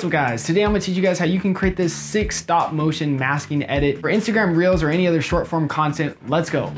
What's up guys? Today I'm gonna teach you guys how you can create this sick stop motion masking edit for Instagram Reels or any other short form content. Let's go.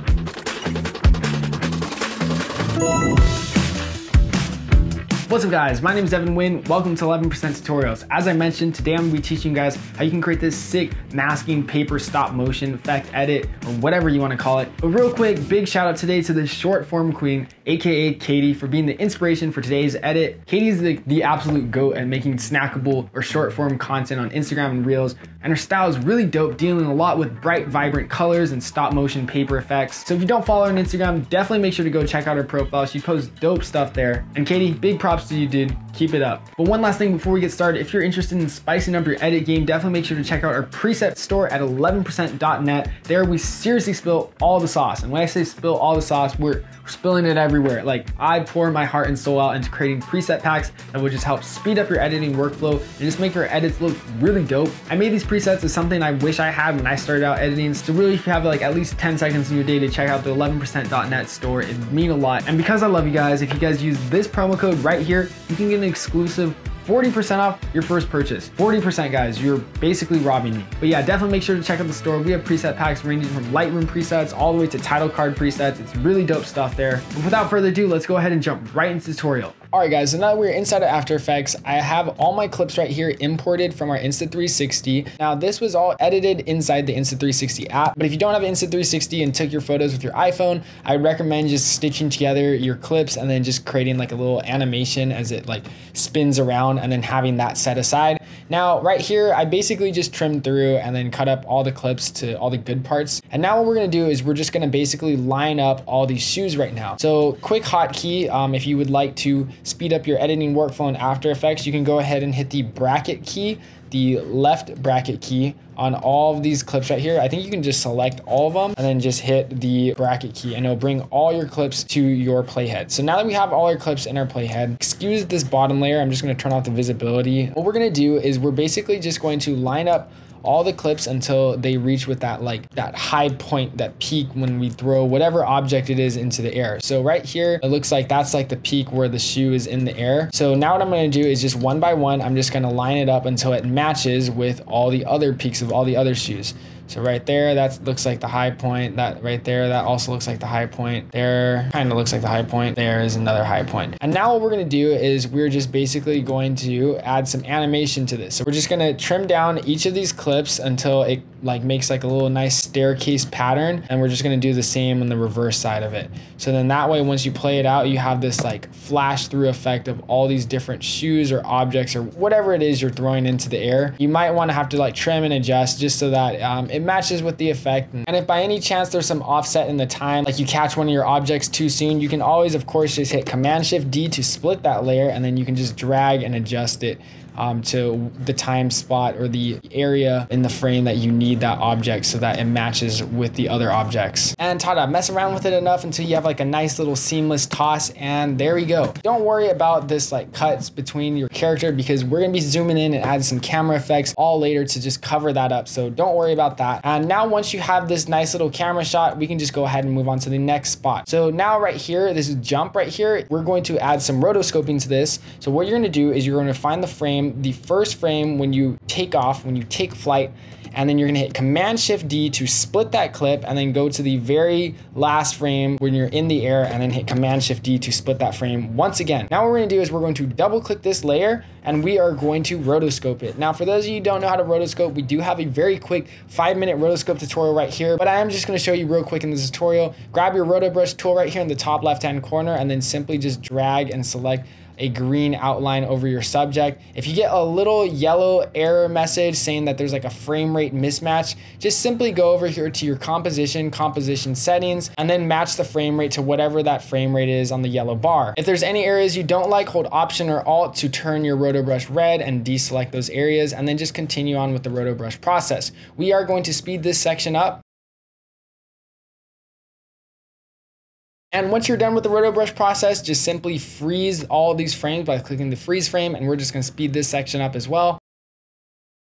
What's up guys, my name is Devin Huynh. Welcome to 11% Tutorials. As I mentioned, today I'm gonna be teaching you guys how you can create this sick masking paper stop motion effect edit or whatever you wanna call it. But real quick, big shout out today to the short form queen, AKA Katie for being the inspiration for today's edit. Katie's the, the absolute goat at making snackable or short form content on Instagram and Reels and her style is really dope, dealing a lot with bright, vibrant colors and stop motion paper effects. So if you don't follow her on Instagram, definitely make sure to go check out her profile. She posts dope stuff there. And Katie, big props to you, dude. Keep it up. But one last thing before we get started, if you're interested in spicing up your edit game, definitely make sure to check out our preset store at 11%.net. There we seriously spill all the sauce. And when I say spill all the sauce, we're, spilling it everywhere. Like I pour my heart and soul out into creating preset packs that will just help speed up your editing workflow and just make your edits look really dope. I made these presets as something I wish I had when I started out editing. So really, if you have like at least 10 seconds in your day to check out the 11%.net store, it mean a lot. And because I love you guys, if you guys use this promo code right here, you can get an exclusive 40% off your first purchase. 40% guys, you're basically robbing me. But yeah, definitely make sure to check out the store. We have preset packs ranging from Lightroom presets all the way to title card presets. It's really dope stuff there. But without further ado, let's go ahead and jump right into the tutorial. All right guys, so now we're inside of After Effects. I have all my clips right here imported from our Insta360. Now this was all edited inside the Insta360 app, but if you don't have Insta360 and took your photos with your iPhone, I recommend just stitching together your clips and then just creating like a little animation as it like spins around and then having that set aside. Now right here, I basically just trimmed through and then cut up all the clips to all the good parts. And now what we're gonna do is we're just gonna basically line up all these shoes right now. So quick hotkey, um, if you would like to speed up your editing workflow in After Effects, you can go ahead and hit the bracket key, the left bracket key on all of these clips right here. I think you can just select all of them and then just hit the bracket key and it'll bring all your clips to your playhead. So now that we have all our clips in our playhead, excuse this bottom layer, I'm just gonna turn off the visibility. What we're gonna do is we're basically just going to line up all the clips until they reach with that like that high point, that peak when we throw whatever object it is into the air. So right here, it looks like that's like the peak where the shoe is in the air. So now what I'm gonna do is just one by one, I'm just gonna line it up until it matches with all the other peaks of all the other shoes. So right there, that looks like the high point. That right there, that also looks like the high point. There kind of looks like the high point. There is another high point. And now what we're gonna do is we're just basically going to add some animation to this. So we're just gonna trim down each of these clips until it like makes like a little nice staircase pattern. And we're just gonna do the same on the reverse side of it. So then that way, once you play it out, you have this like flash through effect of all these different shoes or objects or whatever it is you're throwing into the air. You might wanna have to like trim and adjust just so that um, it matches with the effect. And if by any chance there's some offset in the time, like you catch one of your objects too soon, you can always, of course, just hit Command Shift D to split that layer and then you can just drag and adjust it um, to the time spot or the area in the frame that you need that object so that it matches with the other objects. And tada, mess around with it enough until you have like a nice little seamless toss and there we go. Don't worry about this like cuts between your character because we're gonna be zooming in and add some camera effects all later to just cover that up. So don't worry about that. And now once you have this nice little camera shot, we can just go ahead and move on to the next spot. So now right here, this is jump right here, we're going to add some rotoscoping to this. So what you're gonna do is you're gonna find the frame frame, the first frame when you take off, when you take flight, and then you're gonna hit Command Shift D to split that clip and then go to the very last frame when you're in the air and then hit Command Shift D to split that frame once again. Now what we're gonna do is we're going to double click this layer and we are going to rotoscope it. Now for those of you who don't know how to rotoscope, we do have a very quick five minute rotoscope tutorial right here, but I am just gonna show you real quick in this tutorial. Grab your rotobrush tool right here in the top left hand corner and then simply just drag and select a green outline over your subject. If you get a little yellow error message saying that there's like a frame rate mismatch, just simply go over here to your composition, composition settings, and then match the frame rate to whatever that frame rate is on the yellow bar. If there's any areas you don't like, hold Option or Alt to turn your roto brush red and deselect those areas, and then just continue on with the roto brush process. We are going to speed this section up And once you're done with the roto brush process, just simply freeze all these frames by clicking the freeze frame and we're just gonna speed this section up as well.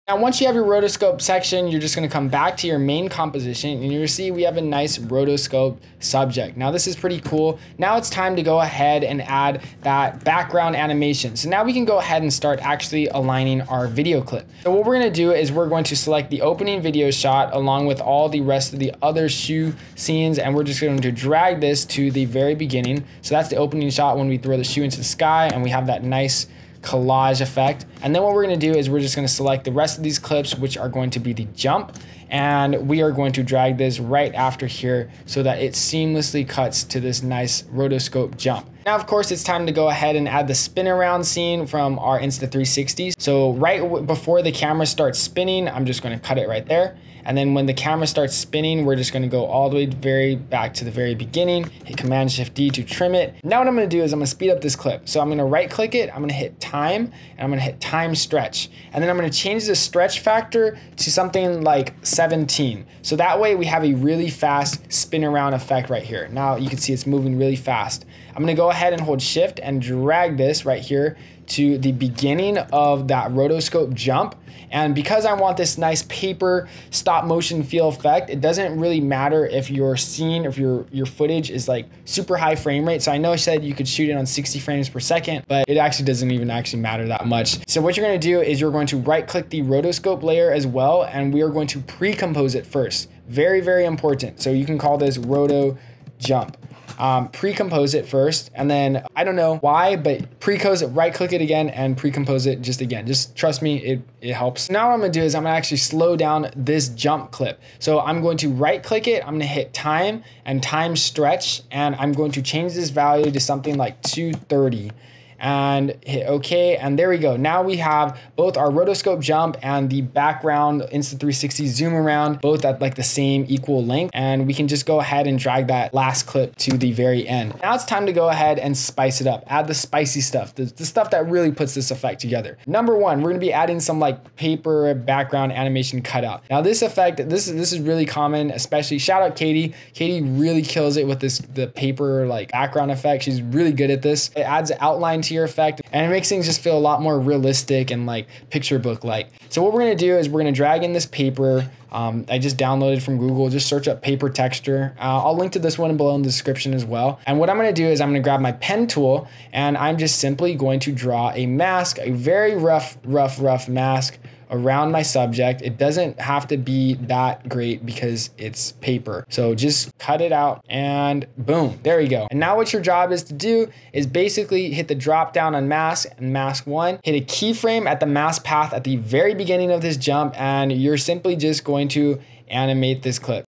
Now, once you have your rotoscope section, you're just gonna come back to your main composition and you'll see we have a nice rotoscope subject. Now, this is pretty cool. Now it's time to go ahead and add that background animation. So now we can go ahead and start actually aligning our video clip. So what we're gonna do is we're going to select the opening video shot along with all the rest of the other shoe scenes and we're just going to drag this to the very beginning. So that's the opening shot when we throw the shoe into the sky and we have that nice collage effect. And then what we're gonna do is we're just gonna select the rest of these clips, which are going to be the jump. And we are going to drag this right after here so that it seamlessly cuts to this nice rotoscope jump. Now, of course, it's time to go ahead and add the spin around scene from our Insta360s. So right before the camera starts spinning, I'm just gonna cut it right there. And then when the camera starts spinning, we're just gonna go all the way very back to the very beginning, hit Command Shift D to trim it. Now what I'm gonna do is I'm gonna speed up this clip. So I'm gonna right click it, I'm gonna hit time, and I'm gonna hit time stretch. And then I'm gonna change the stretch factor to something like 17. So that way we have a really fast spin around effect right here. Now you can see it's moving really fast. I'm gonna go ahead and hold shift and drag this right here to the beginning of that rotoscope jump. And because I want this nice paper stop motion feel effect, it doesn't really matter if your scene, if your, your footage is like super high frame rate. So I know I said you could shoot it on 60 frames per second, but it actually doesn't even actually matter that much. So what you're gonna do is you're going to right click the rotoscope layer as well, and we are going to pre-compose it first. Very, very important. So you can call this roto jump um, pre-compose it first, and then I don't know why, but pre-compose it, right-click it again, and pre-compose it just again. Just trust me, it, it helps. Now what I'm gonna do is I'm gonna actually slow down this jump clip. So I'm going to right-click it, I'm gonna hit time and time stretch, and I'm going to change this value to something like 230 and hit OK. And there we go. Now we have both our rotoscope jump and the background Insta360 zoom around, both at like the same equal length. And we can just go ahead and drag that last clip to the very end. Now it's time to go ahead and spice it up. Add the spicy stuff, the, the stuff that really puts this effect together. Number one, we're gonna be adding some like paper background animation cutout. Now this effect, this is this is really common, especially shout out Katie. Katie really kills it with this the paper like background effect. She's really good at this. It adds outline your effect and it makes things just feel a lot more realistic and like picture book like. So what we're gonna do is we're gonna drag in this paper. Um, I just downloaded from Google, just search up paper texture. Uh, I'll link to this one below in the description as well. And what I'm gonna do is I'm gonna grab my pen tool and I'm just simply going to draw a mask, a very rough, rough, rough mask around my subject. It doesn't have to be that great because it's paper. So just cut it out and boom, there you go. And now what your job is to do is basically hit the drop down on mask and mask one, hit a keyframe at the mask path at the very beginning of this jump, and you're simply just going to animate this clip.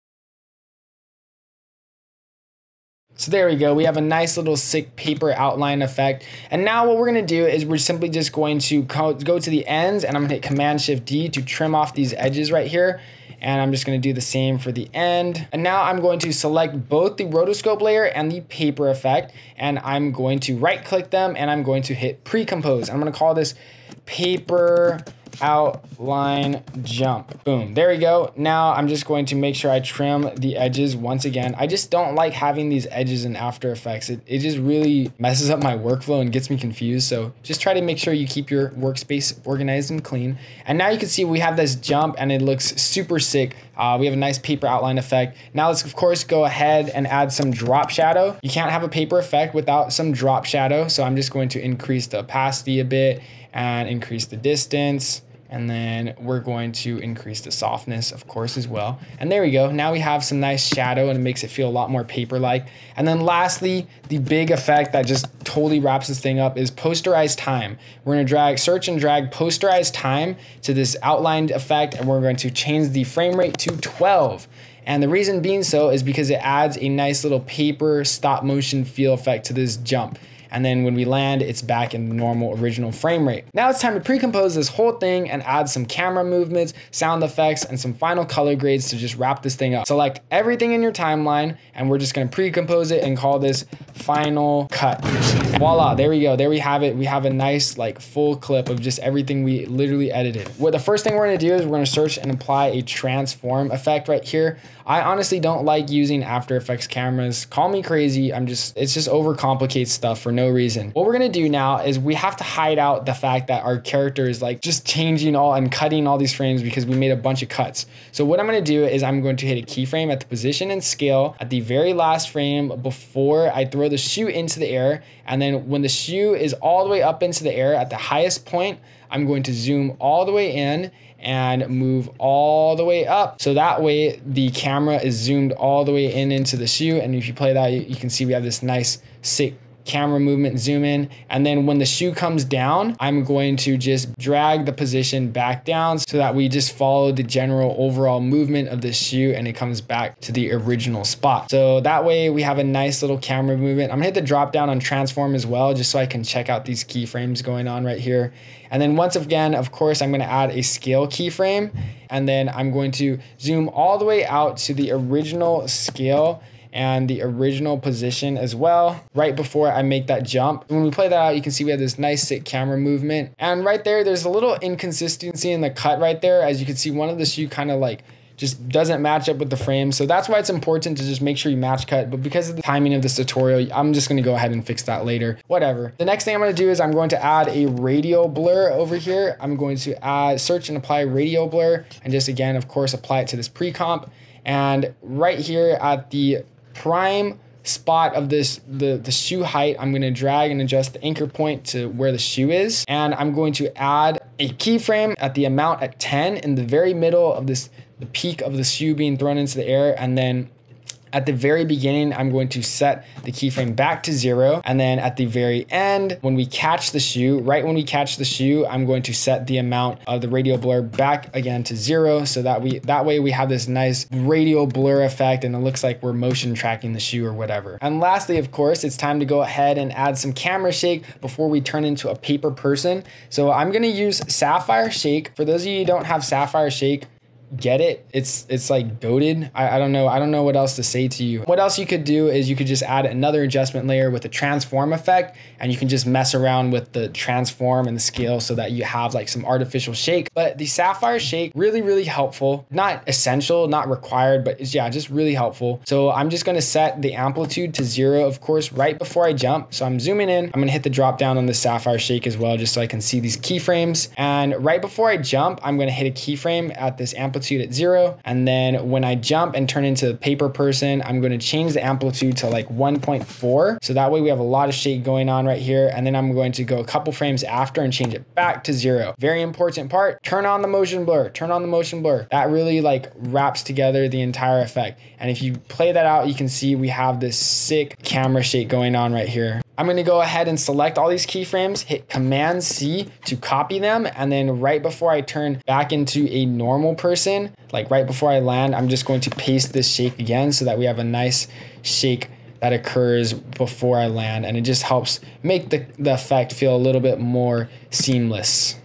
So there we go. We have a nice little sick paper outline effect. And now what we're going to do is we're simply just going to go to the ends and I'm going to hit Command Shift D to trim off these edges right here. And I'm just going to do the same for the end. And now I'm going to select both the rotoscope layer and the paper effect. And I'm going to right click them and I'm going to hit pre-compose. I'm going to call this paper outline jump. Boom, there we go. Now I'm just going to make sure I trim the edges once again. I just don't like having these edges in After Effects. It, it just really messes up my workflow and gets me confused. So just try to make sure you keep your workspace organized and clean. And now you can see we have this jump and it looks super sick. Uh, we have a nice paper outline effect. Now let's of course go ahead and add some drop shadow. You can't have a paper effect without some drop shadow. So I'm just going to increase the opacity a bit and increase the distance. And then we're going to increase the softness, of course, as well. And there we go. Now we have some nice shadow and it makes it feel a lot more paper-like. And then lastly, the big effect that just totally wraps this thing up is posterized time. We're gonna drag, search and drag posterized time to this outlined effect and we're going to change the frame rate to 12. And the reason being so is because it adds a nice little paper stop motion feel effect to this jump and then when we land, it's back in the normal original frame rate. Now it's time to pre-compose this whole thing and add some camera movements, sound effects, and some final color grades to just wrap this thing up. Select everything in your timeline, and we're just gonna pre-compose it and call this final cut. Voila, there we go. There we have it. We have a nice like full clip of just everything we literally edited. What the first thing we're gonna do is we're gonna search and apply a transform effect right here. I honestly don't like using After Effects cameras. Call me crazy. I'm just, it's just overcomplicates stuff for no no reason. What we're gonna do now is we have to hide out the fact that our character is like just changing all and cutting all these frames because we made a bunch of cuts. So what I'm gonna do is I'm going to hit a keyframe at the position and scale at the very last frame before I throw the shoe into the air. And then when the shoe is all the way up into the air at the highest point, I'm going to zoom all the way in and move all the way up. So that way the camera is zoomed all the way in into the shoe. And if you play that, you can see we have this nice sick camera movement, zoom in. And then when the shoe comes down, I'm going to just drag the position back down so that we just follow the general overall movement of the shoe and it comes back to the original spot. So that way we have a nice little camera movement. I'm gonna hit the drop down on transform as well, just so I can check out these keyframes going on right here. And then once again, of course, I'm gonna add a scale keyframe and then I'm going to zoom all the way out to the original scale and the original position as well right before I make that jump. When we play that out, you can see we have this nice sick camera movement. And right there, there's a little inconsistency in the cut right there. As you can see, one of the shoe kind of like just doesn't match up with the frame. So that's why it's important to just make sure you match cut. But because of the timing of this tutorial, I'm just gonna go ahead and fix that later. Whatever. The next thing I'm gonna do is I'm going to add a radial blur over here. I'm going to add search and apply radial blur and just again, of course, apply it to this pre-comp. And right here at the prime spot of this the the shoe height i'm going to drag and adjust the anchor point to where the shoe is. And i'm going to add a keyframe at the amount at 10 in the very middle of this the peak of the shoe being thrown into the air and then at the very beginning, I'm going to set the keyframe back to zero. And then at the very end, when we catch the shoe, right when we catch the shoe, I'm going to set the amount of the radial blur back again to zero so that we that way we have this nice radial blur effect and it looks like we're motion tracking the shoe or whatever. And lastly, of course, it's time to go ahead and add some camera shake before we turn into a paper person. So I'm gonna use Sapphire Shake. For those of you who don't have Sapphire Shake, get it. It's it's like goaded. I, I don't know. I don't know what else to say to you. What else you could do is you could just add another adjustment layer with a transform effect and you can just mess around with the transform and the scale so that you have like some artificial shake. But the Sapphire Shake, really, really helpful. Not essential, not required, but it's yeah, just really helpful. So I'm just gonna set the amplitude to zero, of course, right before I jump. So I'm zooming in. I'm gonna hit the drop down on the Sapphire Shake as well, just so I can see these keyframes. And right before I jump, I'm gonna hit a keyframe at this amplitude amplitude at zero. And then when I jump and turn into the paper person, I'm going to change the amplitude to like 1.4. So that way we have a lot of shake going on right here. And then I'm going to go a couple frames after and change it back to zero. Very important part, turn on the motion blur, turn on the motion blur. That really like wraps together the entire effect. And if you play that out, you can see we have this sick camera shake going on right here. I'm gonna go ahead and select all these keyframes, hit Command C to copy them, and then right before I turn back into a normal person, like right before I land, I'm just going to paste this shake again so that we have a nice shake that occurs before I land, and it just helps make the, the effect feel a little bit more seamless.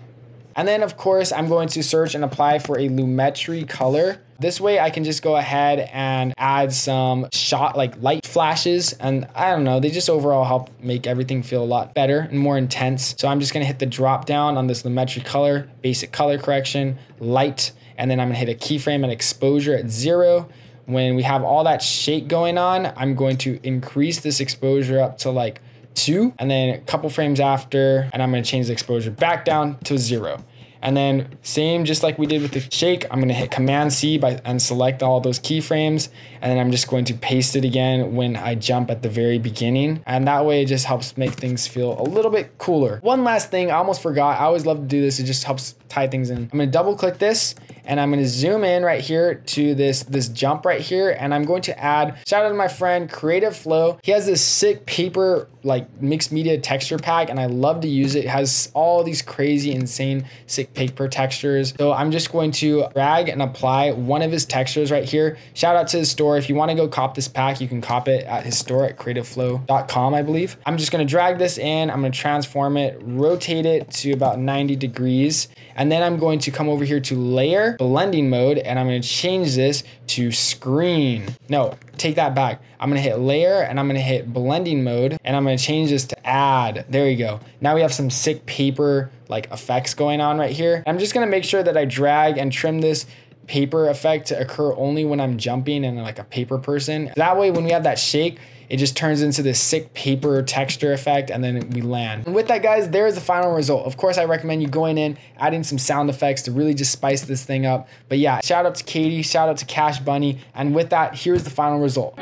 And then of course, I'm going to search and apply for a Lumetri color. This way I can just go ahead and add some shot like light flashes and I don't know, they just overall help make everything feel a lot better and more intense. So I'm just gonna hit the drop down on this Lumetri color, basic color correction, light, and then I'm gonna hit a keyframe and exposure at zero. When we have all that shake going on, I'm going to increase this exposure up to like two and then a couple frames after and I'm gonna change the exposure back down to zero. And then same, just like we did with the shake, I'm gonna hit Command C by, and select all those keyframes. And then I'm just going to paste it again when I jump at the very beginning. And that way it just helps make things feel a little bit cooler. One last thing, I almost forgot. I always love to do this. It just helps tie things in. I'm gonna double click this and I'm gonna zoom in right here to this, this jump right here. And I'm going to add, shout out to my friend Creative Flow. He has this sick paper like mixed media texture pack and I love to use it. It has all these crazy, insane, sick paper textures. So I'm just going to drag and apply one of his textures right here. Shout out to his store. If you wanna go cop this pack, you can cop it at his store at creativeflow.com, I believe. I'm just gonna drag this in, I'm gonna transform it, rotate it to about 90 degrees. And then I'm going to come over here to layer, blending mode, and I'm gonna change this to screen. No, take that back. I'm gonna hit layer and I'm gonna hit blending mode and I'm gonna change this to add. There you go. Now we have some sick paper like effects going on right here. I'm just gonna make sure that I drag and trim this paper effect to occur only when I'm jumping and like a paper person. That way, when we have that shake, it just turns into this sick paper texture effect and then we land. And with that guys, there is the final result. Of course, I recommend you going in, adding some sound effects to really just spice this thing up. But yeah, shout out to Katie, shout out to Cash Bunny. And with that, here's the final result.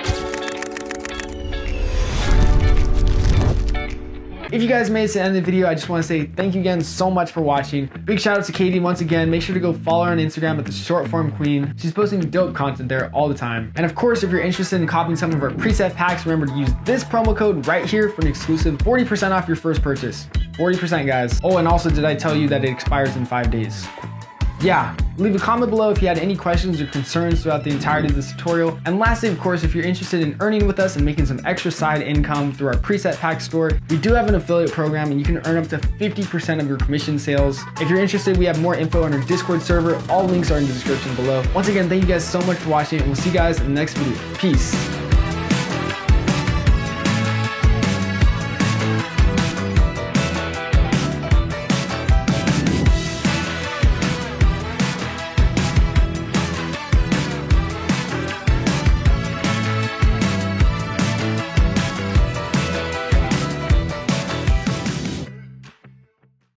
If you guys made it to the end of the video, I just want to say thank you again so much for watching. Big shout out to Katie once again. Make sure to go follow her on Instagram at the short form queen. She's posting dope content there all the time. And of course, if you're interested in copying some of our preset packs, remember to use this promo code right here for an exclusive 40% off your first purchase. 40% guys. Oh, and also did I tell you that it expires in five days? Yeah, leave a comment below if you had any questions or concerns throughout the entirety of this tutorial. And lastly, of course, if you're interested in earning with us and making some extra side income through our preset pack store, we do have an affiliate program and you can earn up to 50% of your commission sales. If you're interested, we have more info on our Discord server. All links are in the description below. Once again, thank you guys so much for watching and we'll see you guys in the next video. Peace.